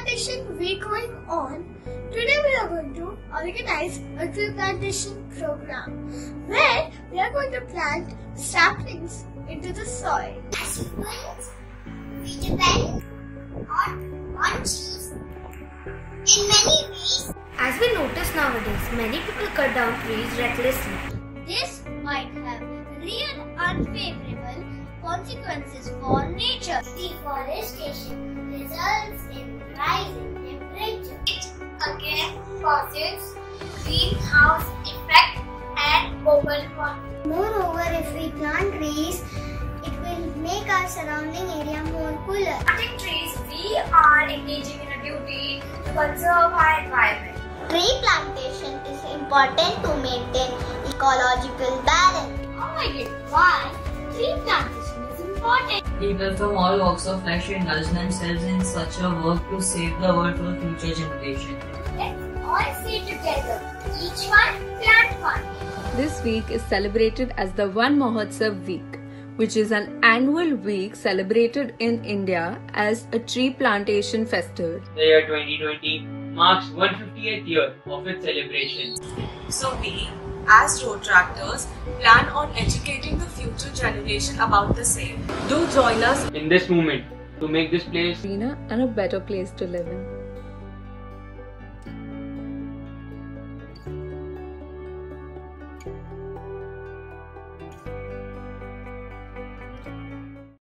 plantation week going on, today we are going to organize a tree plantation program where we are going to plant saplings into the soil. As humans, we depend on on trees in many ways. As we notice nowadays, many people cut down trees recklessly. This might have real unfavorable consequences for nature. Deforestation results causes greenhouse effect and global warming. Moreover, if we plant trees, it will make our surrounding area more cooler. Planting trees, we are engaging in a duty to conserve our environment. Tree plantation is important to maintain ecological balance. Oh my god, why? Tree plantation is important. People from all walks of life should indulge themselves in such a work to save the world for future generations. Let's all stay together. Each one plant one. This week is celebrated as the Van Mahotsav Week, which is an annual week celebrated in India as a tree plantation festival. The year 2020 marks 150th year of its celebration. So we, as Rotaractors, plan on educating the future generation about the same. Do join us In this movement, to make this place Greener and a better place to live in. you